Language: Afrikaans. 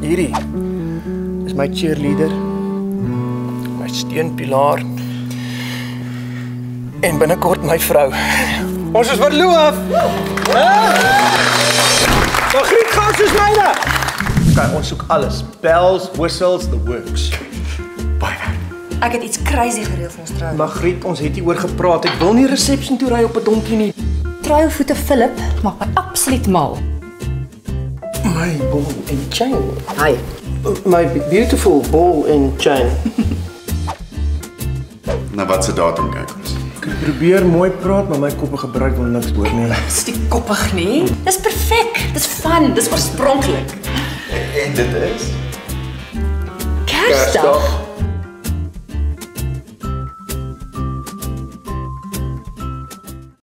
Hierdie is my cheerleader, my steunpilaar en binnekort my vrou. Ons is verloof. Magriet gaan soos myne. Okay, ons soek alles. Bells, whistles, the works. Baie werk. Ek het iets crazy gereël vir ons trou. Magriet, ons het hieroor gepraat. Ek wil nie resepsie toe ry op 'n donkie nie. Trouvoete Philip maak my absoluut mal. My ball and chain. Hy. My beautiful ball and chain. Na wat se datum kyk ons? Ek probeer mooi praat, maar my koppe gebruik wil niks hoor nie. Dis nie koppig nie. Dis perfek. Dis fun. Dis oorspronklik. En dit is Kersdag.